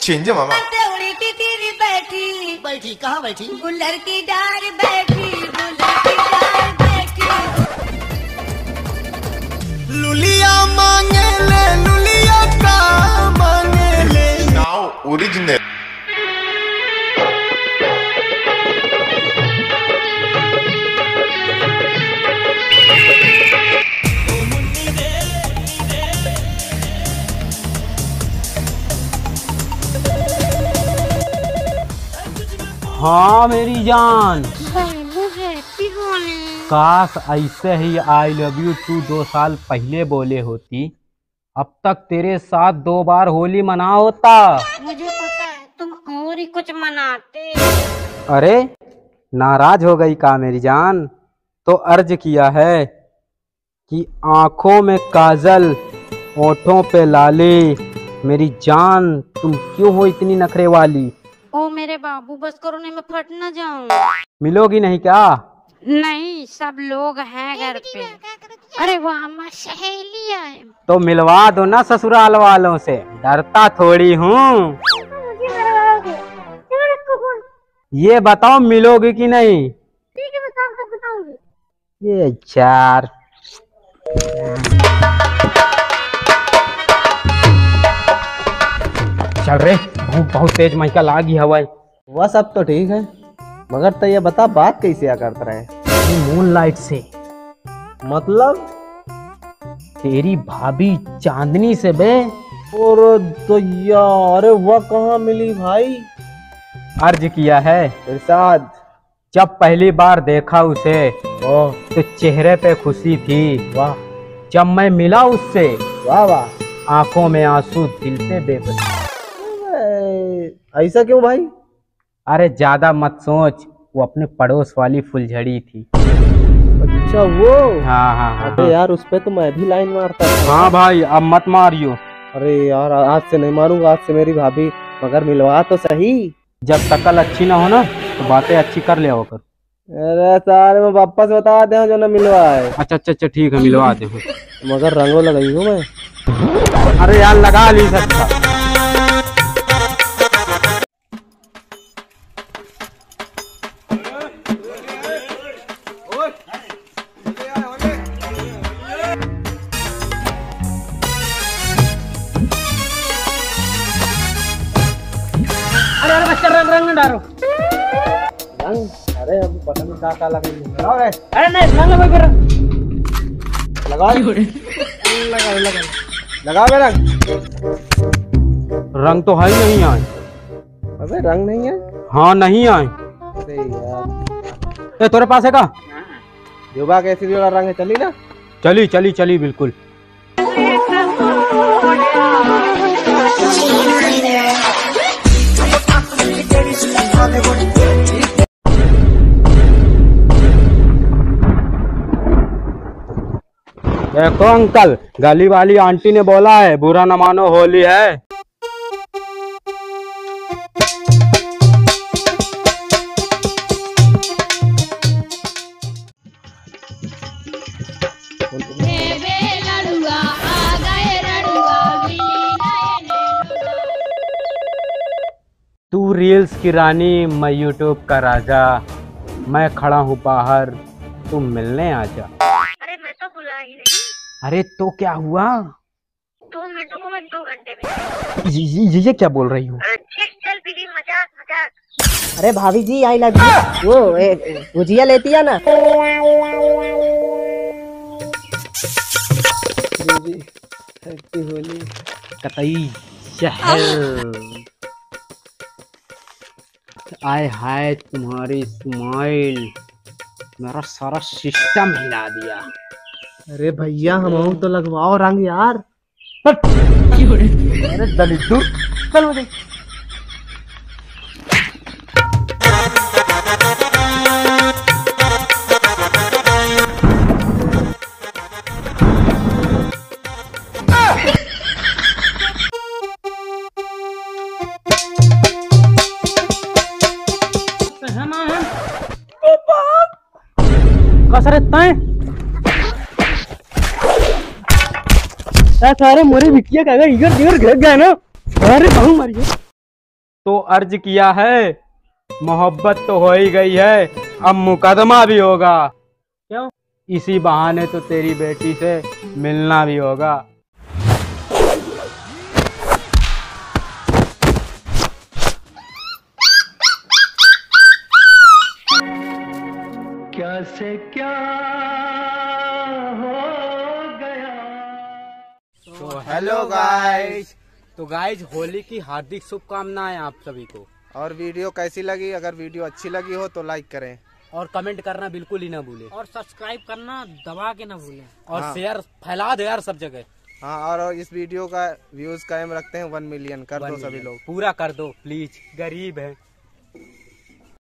Change है मामा। उड़ी तेरी बैठी बैठी कहाँ बैठी? गुल्लर की डार बैठी गुल्लर की डार बैठी। लुलिया मांगे ले लुलिया का मांगे ले। नाउ ओरिजिनल हाँ मेरी जान। काश ऐसे ही आई लव यू टू दो साल पहले बोले होती। अब तक तेरे साथ दो बार होली मना होता। मुझे पता है तुम और ही कुछ मनाते। अरे नाराज़ हो गई का मेरी जान? तो अर्ज़ किया है कि आँखों में काजल ओठों पे लाली। मेरी जान तुम क्यों हो इतनी नखरे वाली? ओ मेरे बाबू बस करो नहीं मैं फट ना जाऊँ। मिलोगी नहीं क्या? नहीं सब लोग हैं घर पे। अरे वो हमारी सहेली है। तो मिलवा दो ना ससुराल वालों से। डरता थोड़ी हूँ। ये बताओ मिलोगी कि नहीं? ठीक है बताऊँगी। ये चार चल रे बहुत बहुत तेज महका गई हवाई। वह सब तो ठीक है मगर तो ये बता बात कैसे आ करते रहे? मून लाइट से। मतलब? तेरी भाभी चांदनी से बे। और तो यार अरे वह कहाँ मिली भाई? अर्ज़ किया है। इरशाद। जब पहली बार देखा उसे ओह। तो चेहरे पे खुशी थी। वाह। जब मैं मिला उससे वाह वाह। आँखों में आँसू दिल पे बेबस ऐसा क्यों भाई? अरे ज़्यादा मत सोच वो अपने पड़ोस वाली फुलझड़ी थी। अच्छा वो? हाँ हाँ हाँ। अबे यार उस पे तो मैं भी लाइन मारता था। हाँ भाई अब मत मारियो। अरे यार आज से नहीं मारूँगा आज से मेरी भाभी मगर मिलवा तो सही। जब तकल अच्छी ना हो ना तो बातें अच्छी कर लिया कर। अरे सारे मैं वापस बता दे जो ना मिलवा है अच्छा अच्छा अच्छा ठीक है मिलवा दे मगर रंगो लगाई हूँ मैं। अरे यार लगा ली सकता रंग डालो रंग अरे अब पता नहीं क्या क्या रे अरे नहीं रंग लगा फिर लगाओ लगाओ लगाओ लगाओ बे रंग रंग तो है ही नहीं आए। अबे रंग नहीं है? हाँ नहीं आए। अरे यार। ए तेरे पास है का? युवा कैसी वाला रंग है? चली ना? चली चली चली बिल्कुल। देखो अंकल, गली वाली आंटी ने बोला है, बुरा न मानो, होली है। तू रील्स की रानी, मैं यूट्यूब का राजा। मैं खड़ा हूँ बाहर, तुम मिलने ही नहीं अरे तो क्या हुआ? दो मिनटों को मैं दो घंटे में ये, ये, ये क्या बोल रही हूँ? अरे चल पीली मज़ाक मज़ाक। अरे भाभी जी आई लव यू। वो भुजिया लेती है ना? हैप्पी होली। कतई शहर। आय हाय तुम्हारी स्माइल मेरा सारा सिस्टम हिला दिया। अरे भैया हम तो लगवाओ रंग यार। अरे दलित चल मुझे। कसरे तय सारे मोरे बिटिया का इधर इधर घर गए ना। अरे बहु मर गया तो अर्ज़ किया है मोहब्बत तो हो ही गई है अब मुकदमा भी होगा। क्यों? इसी बहाने तो तेरी बेटी से मिलना भी होगा। तो हेलो गाइस तो गाइस होली की हार्दिक शुभकामनाएँ आप सभी को। और वीडियो कैसी लगी? अगर वीडियो अच्छी लगी हो तो लाइक करें। और कमेंट करना बिल्कुल ही ना भूले। और सब्सक्राइब करना दबा के ना भूले। और हाँ। शेयर फैला दो यार सब जगह। हाँ और इस वीडियो का व्यूज़ कायम रखते हैं वन मिलियन कर दो सभी लोग। पूरा कर दो प्लीज़ गरीब है।